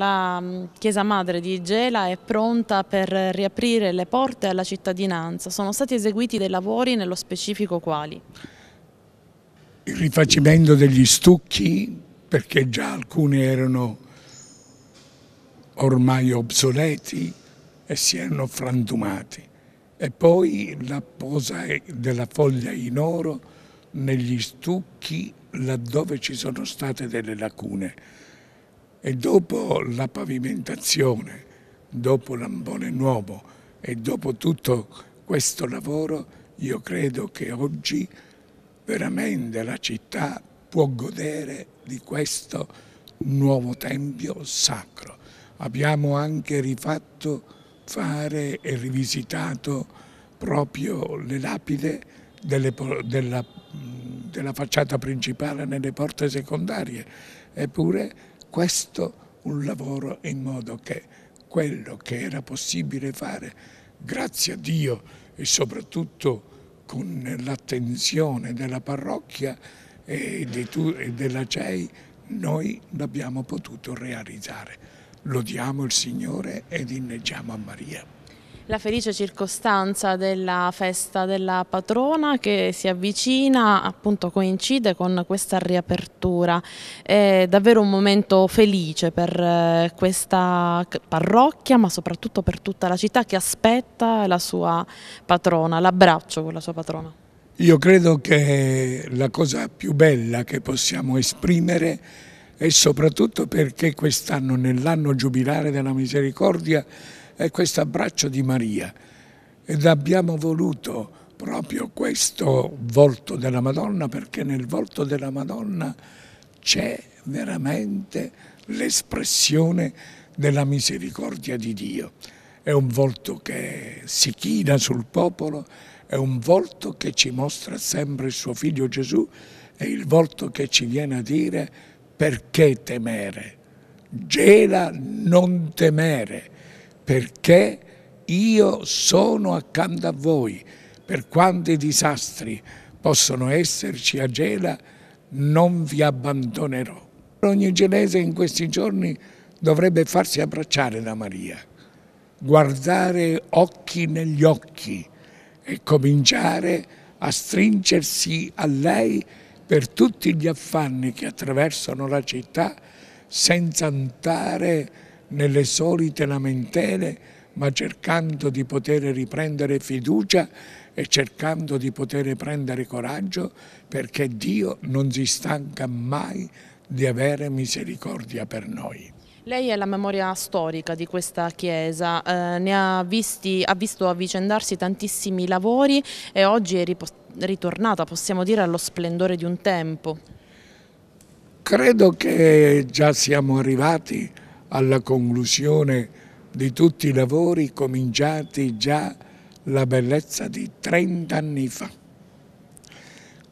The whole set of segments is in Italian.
La mm, Chiesa Madre di Gela è pronta per riaprire le porte alla cittadinanza. Sono stati eseguiti dei lavori, nello specifico quali? Il rifacimento degli stucchi, perché già alcuni erano ormai obsoleti e si erano frantumati. E poi la posa della foglia in oro negli stucchi laddove ci sono state delle lacune e dopo la pavimentazione, dopo l'ambone nuovo e dopo tutto questo lavoro, io credo che oggi veramente la città può godere di questo nuovo tempio sacro. Abbiamo anche rifatto fare e rivisitato proprio le lapide delle, della, della facciata principale nelle porte secondarie, eppure questo un lavoro in modo che quello che era possibile fare, grazie a Dio e soprattutto con l'attenzione della parrocchia e, della CEI, noi l'abbiamo potuto realizzare. Lodiamo il Signore ed inneggiamo a Maria la felice circostanza della festa della patrona che si avvicina, appunto coincide con questa riapertura. È davvero un momento felice per eh, questa parrocchia, ma soprattutto per tutta la città che aspetta la sua patrona, l'abbraccio con la sua patrona. Io credo che la cosa più bella che possiamo esprimere è soprattutto perché quest'anno, nell'anno giubilare della misericordia, è questo abbraccio di Maria ed abbiamo voluto proprio questo volto della Madonna perché nel volto della Madonna c'è veramente l'espressione della misericordia di Dio. È un volto che si china sul popolo, è un volto che ci mostra sempre il suo figlio Gesù, è il volto che ci viene a dire perché temere. Gela non temere perché io sono accanto a voi, per quanti disastri possono esserci a Gela, non vi abbandonerò. Ogni gelese in questi giorni dovrebbe farsi abbracciare da Maria, guardare occhi negli occhi e cominciare a stringersi a lei per tutti gli affanni che attraversano la città senza andare nelle solite lamentele, ma cercando di poter riprendere fiducia e cercando di poter prendere coraggio perché Dio non si stanca mai di avere misericordia per noi. Lei è la memoria storica di questa chiesa, eh, ne ha, visti, ha, visto avvicendarsi tantissimi lavori e oggi è ritornata, possiamo dire, allo splendore di un tempo. Credo che già siamo arrivati alla conclusione di tutti i lavori cominciati già la bellezza di 30 anni fa,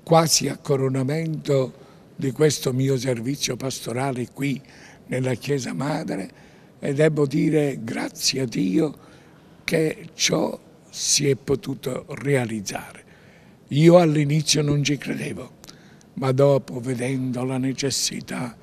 quasi a coronamento di questo mio servizio pastorale qui nella Chiesa Madre e devo dire grazie a Dio che ciò si è potuto realizzare. Io all'inizio non ci credevo, ma dopo vedendo la necessità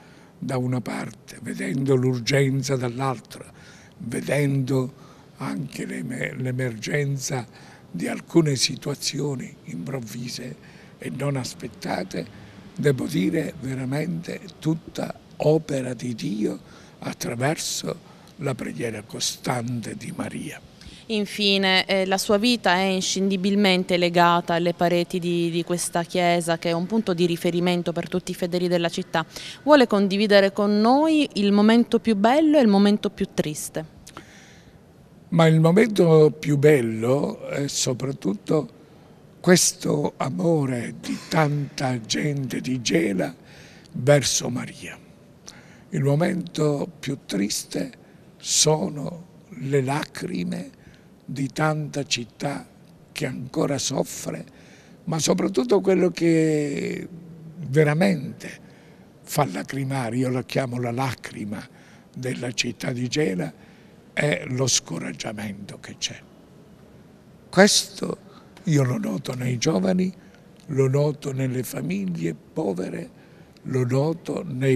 da una parte, vedendo l'urgenza dall'altra, vedendo anche l'emergenza di alcune situazioni improvvise e non aspettate, devo dire veramente tutta opera di Dio attraverso la preghiera costante di Maria. Infine, eh, la sua vita è inscindibilmente legata alle pareti di, di, questa chiesa che è un punto di riferimento per tutti i fedeli della città. Vuole condividere con noi il momento più bello e il momento più triste? Ma il momento più bello è soprattutto questo amore di tanta gente di Gela verso Maria. Il momento più triste sono le lacrime di tanta città che ancora soffre, ma soprattutto quello che veramente fa lacrimare, io la chiamo la lacrima della città di Gela, è lo scoraggiamento che c'è. Questo io lo noto nei giovani, lo noto nelle famiglie povere, lo noto nei